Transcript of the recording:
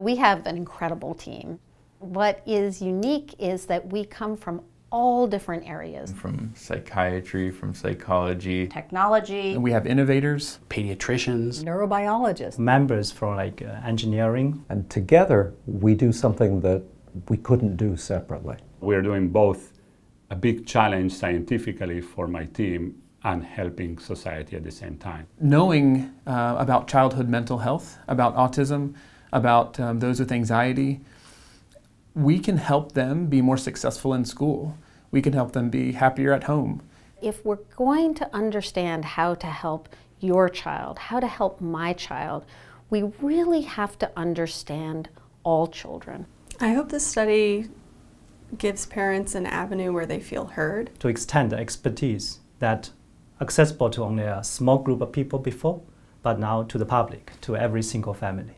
We have an incredible team. What is unique is that we come from all different areas. From psychiatry, from psychology, technology. And we have innovators, pediatricians, neurobiologists, members from like uh, engineering. And together we do something that we couldn't do separately. We're doing both a big challenge scientifically for my team and helping society at the same time. Knowing uh, about childhood mental health, about autism, about um, those with anxiety, we can help them be more successful in school. We can help them be happier at home. If we're going to understand how to help your child, how to help my child, we really have to understand all children. I hope this study gives parents an avenue where they feel heard. To extend the expertise that accessible to only a small group of people before, but now to the public, to every single family.